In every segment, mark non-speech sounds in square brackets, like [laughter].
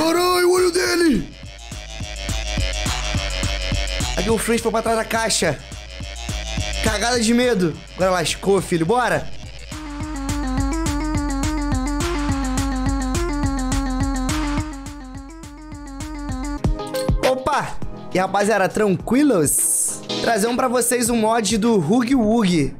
Caralho, o olho dele! O French foi pra trás da caixa. Cagada de medo. Agora lascou, filho. Bora! Opa! E rapaziada, tranquilos? Trazer um pra vocês um mod do Hug Wug.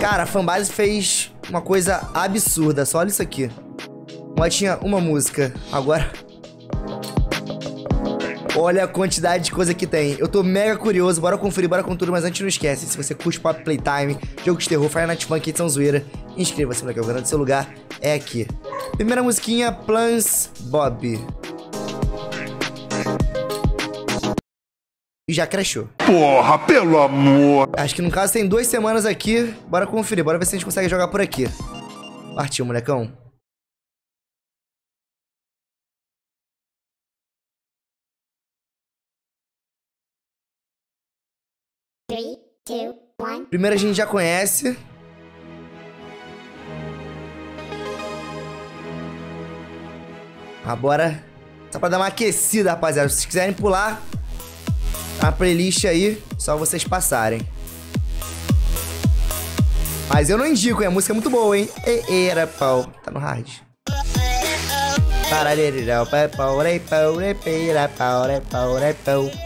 Cara, a fanbase fez uma coisa absurda. Só olha isso aqui. Mod tinha uma música. Agora... Olha a quantidade de coisa que tem. Eu tô mega curioso. Bora conferir, bora com tudo. Mas antes não esquece. Se você curte Pop Playtime, jogos de terror, Fire Night Funk, edição zoeira, inscreva-se no canal. O seu lugar é aqui. Primeira musiquinha, Plans Bob. E já crashou. Porra, pelo amor. Acho que no caso tem duas semanas aqui. Bora conferir, bora ver se a gente consegue jogar por aqui. Partiu, molecão. Primeiro a gente já conhece. Agora, só pra dar uma aquecida, rapaziada. Se vocês quiserem pular a playlist aí, só vocês passarem. Mas eu não indico, hein? A música é muito boa, hein? Era pau. Tá no hard. Pararerau, pau, pau, pau, pau, rei, pau, rei, pau.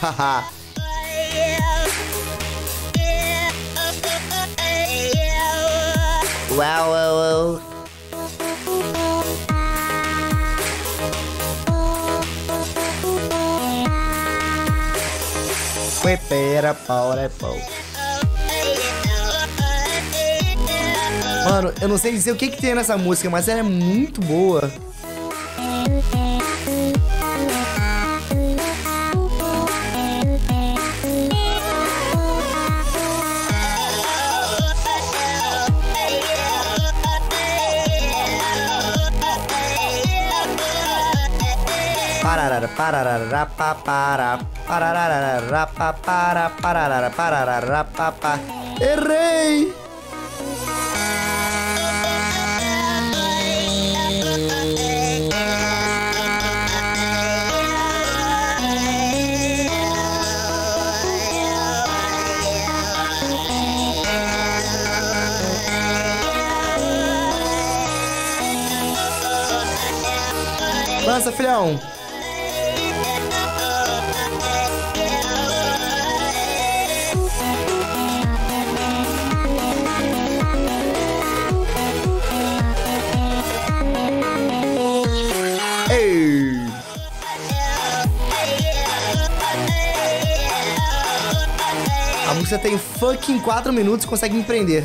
Haha! Wow, wow. Pepera, pau, é pau. Mano, eu não sei dizer o que que tem nessa música, mas ela é muito boa. Pararara, pa, pa. Errei! Lança, filhão! Música tem fucking 4 minutos e consegue me prender.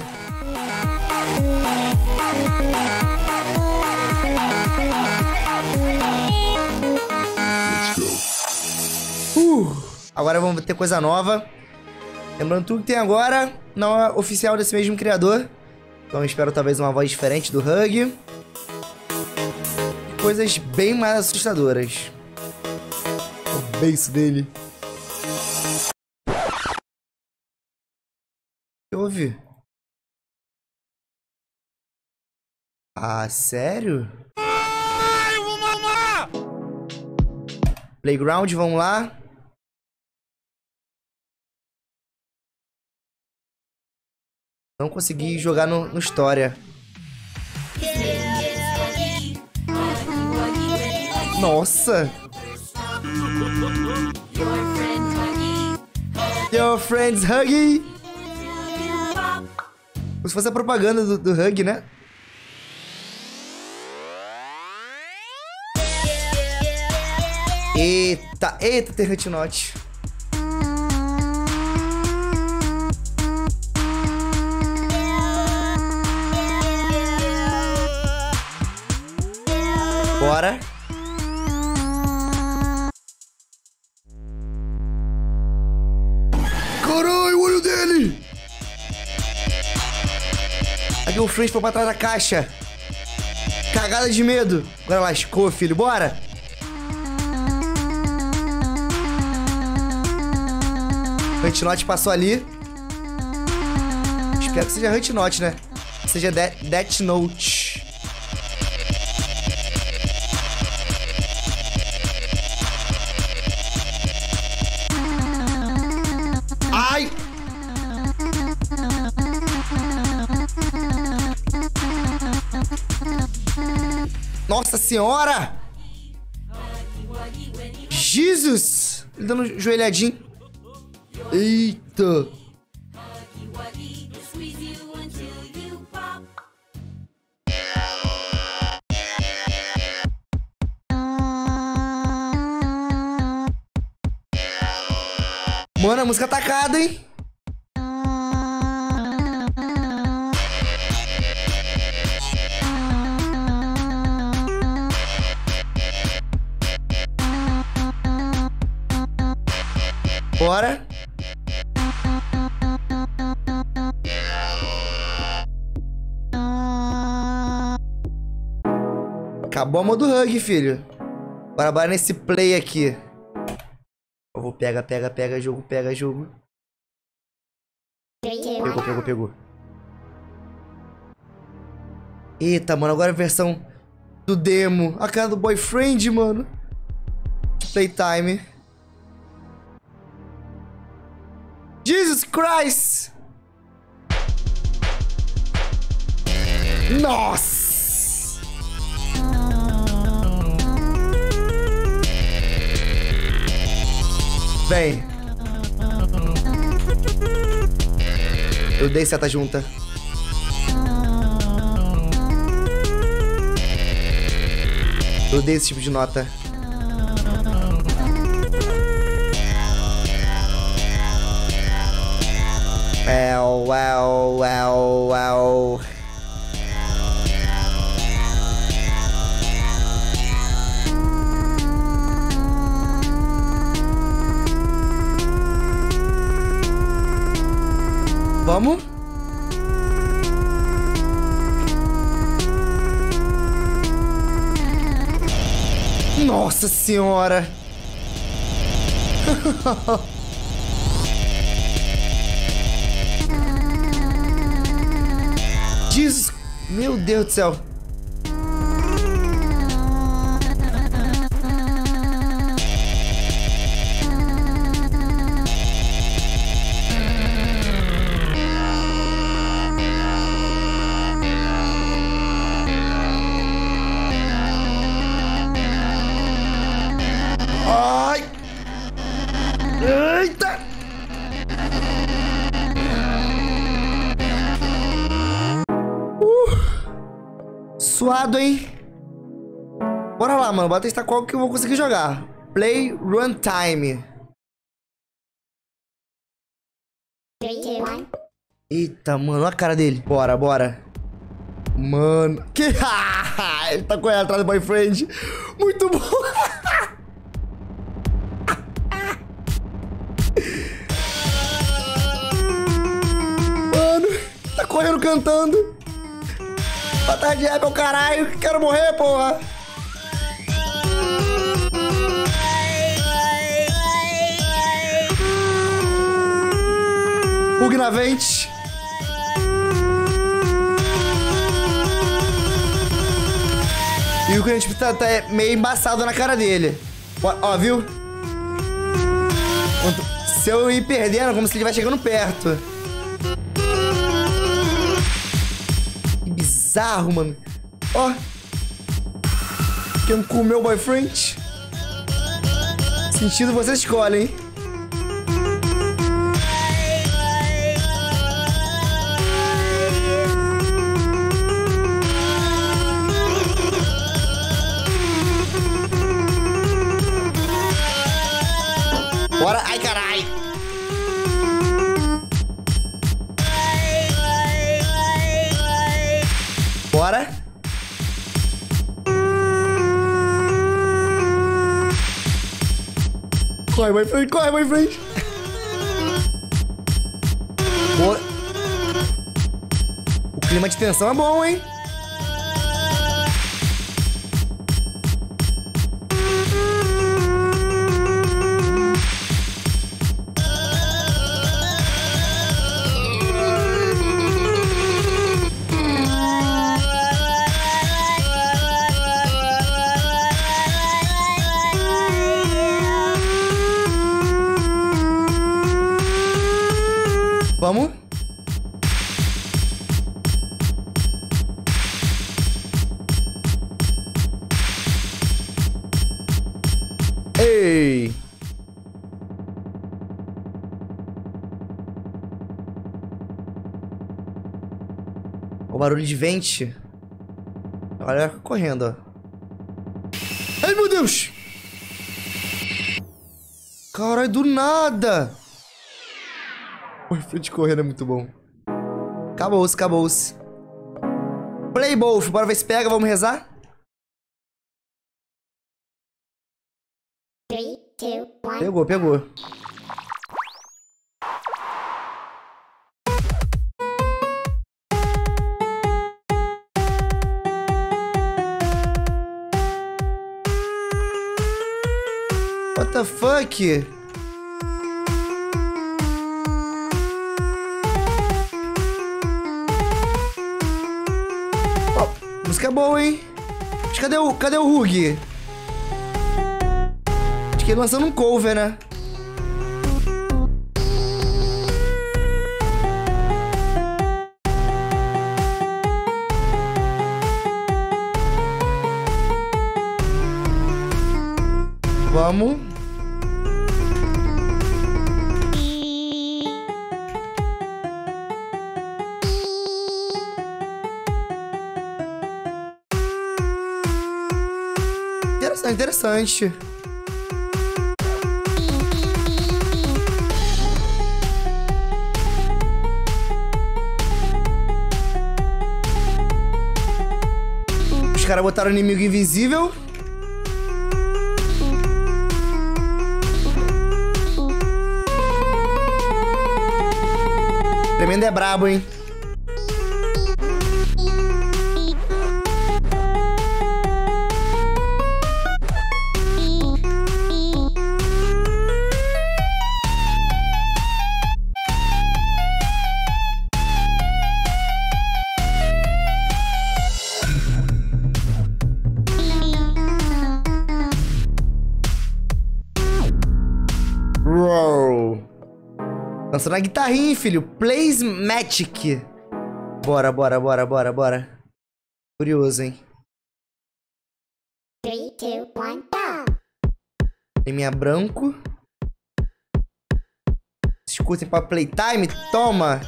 Uh, agora vamos ter coisa nova. Lembrando tudo que tem agora, é oficial desse mesmo criador. Então espero talvez uma voz diferente do Hug. Coisas bem mais assustadoras. O beijo dele. houve? Ah, sério? Ai, eu vou mamar! Playground, vamos lá? Não consegui jogar no, no História. Nossa! Your friends huggy! Como se fosse a propaganda do, do Hug, né? Eita, eita, tem Hutnot. Bora. French foi pra trás da caixa. Cagada de medo. Agora lascou, filho. Bora! Hutnot passou ali. Espero que seja Hutnot, né? Que seja De Death Note. Senhora! Jesus! Ele dando joelhadinho. Eita! Mano, a música atacada, hein? Bora. Acabou a modo hug, filho. Bora, bora nesse play aqui. Eu vou pega, pega, pega, jogo, pega, jogo. Pegou, pegou, pegou. Eita, mano, agora a versão do demo. A cara do boyfriend, mano. Playtime. Jesus Christ! Nossa! Vem. Eu dei seta junta. Eu dei esse tipo de nota. Well, well, well, well. Vamos? Nossa senhora! [laughs] Jesus! Meu Deus do céu! Suado, hein? Bora lá, mano. Bora testar qual que eu vou conseguir jogar. Play Runtime. Eita, mano. Olha a cara dele. Bora, bora. Mano. Que... [laughs] Ele tá correndo atrás do boyfriend. Muito bom. [laughs] Mano, tá correndo cantando. Batalha rap é o caralho. Quero morrer, porra. Bug na vente. E o Corinthians tá, tá meio embaçado na cara dele. Ó, ó, viu? Se eu ir perdendo, como se ele vai chegando perto. Bizarro, mano. Ó. Quem comeu boyfriend? Sentido você escolhe, hein? Vai corre, vai frente. Boa. O clima de tensão é bom, hein? O barulho de vente. Olha correndo, ó. Ai, meu Deus! Caralho, do nada! O frente correndo é muito bom. Acabou-se, acabou-se. Play both. Bora ver se pega, vamos rezar? Three, two, one. Pegou, pegou. What the fuck? Ó, música boa, hein? Cadê o, cadê o Hug? Acho que ele lançando um cover, né? Vamos. Interessante, interessante. Os caras botaram inimigo invisível. Tremendo é brabo, hein? Dançando a guitarrinha, filho. Plays Magic. Bora, bora, bora, bora, bora. Curioso, hein? Three, two, one, go. Teminha branco. Escutem pra playtime. Toma.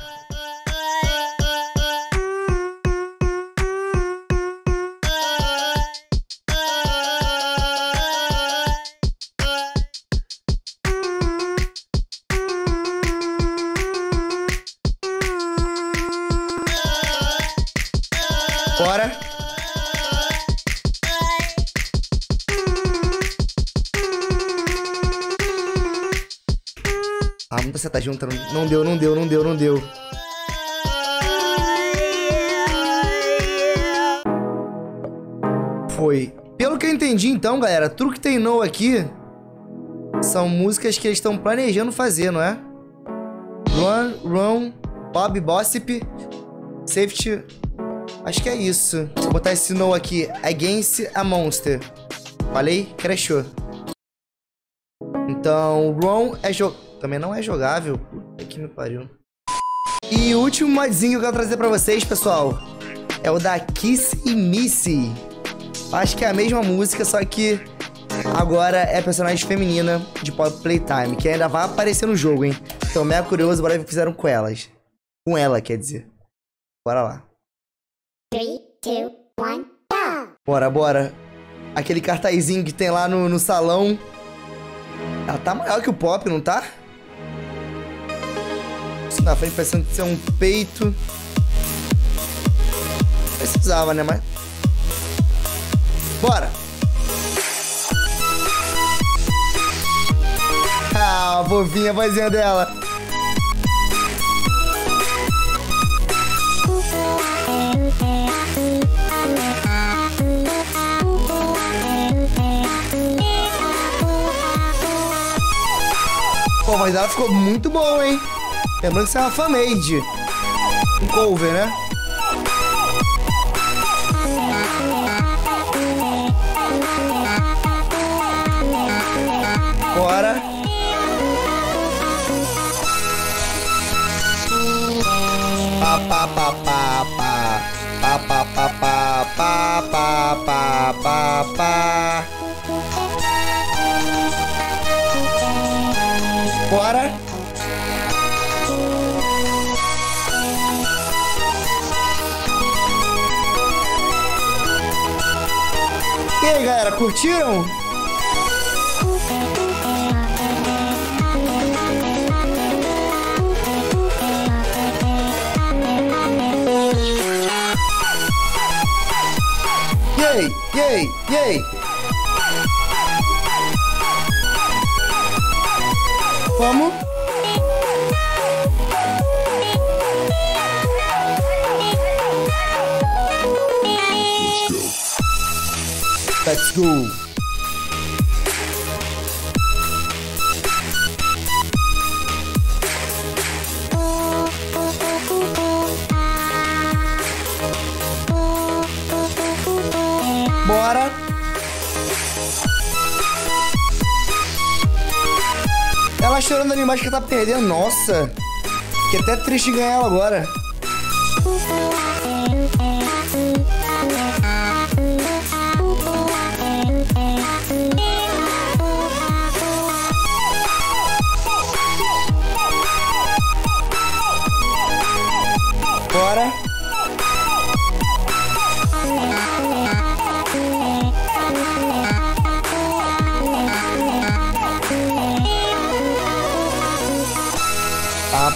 Ah, muita seta junta. Não deu, não deu, não deu, não deu. Foi. Pelo que eu entendi, então, galera, tudo que tem no aqui são músicas que eles estão planejando fazer, não é? Run, Run, Bob Bossip, Safety, Acho que é isso. Vou botar esse no aqui. Against a Monster. Falei? Crashou. Então, Ron é jo... Também não é jogável. Puta que me pariu. E o último modzinho que eu quero trazer pra vocês, pessoal, é o da Kiss e Missy. Acho que é a mesma música, só que agora é personagem feminina de Pop Playtime, que ainda vai aparecer no jogo, hein? Então, mega curioso, bora ver o que fizeram com elas. Com ela, quer dizer. Bora lá. Three, two, one, go! Bora, bora. Aquele cartazinho que tem lá no, no salão. Ela tá maior que o Pop, não tá? Na frente parecendo ser um peito. Precisava, né? Mas. Bora! Ah, vovinha a vozinha dela. Pô, mas ela ficou muito boa, hein? Lembrando que isso é uma fan-made. Um cover, né? Bora. Pa pa pa pa pa pa pa pa pa pa pa pa pa pa Bora. E aí, galera, curtiram? Yay, yay, yay. Vamos. Let's go. Bora. Ela chorando ali embaixo que tá perdendo. Nossa. Que até triste ganhar ela agora.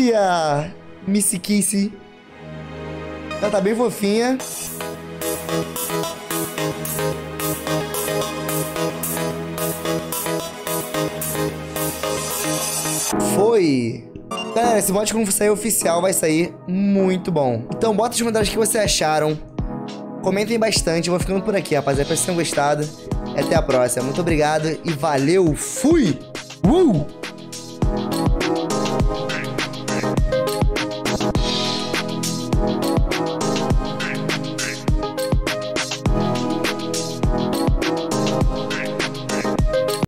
Curti a Missy Kissy. Ela tá bem fofinha. Foi! Galera, esse mod como sair oficial vai sair muito bom. Então bota nos comentários que vocês acharam. Comentem bastante. Eu vou ficando por aqui, rapaziada. Espero que vocês tenham gostado. Até a próxima. Muito obrigado e valeu. Fui! Uh!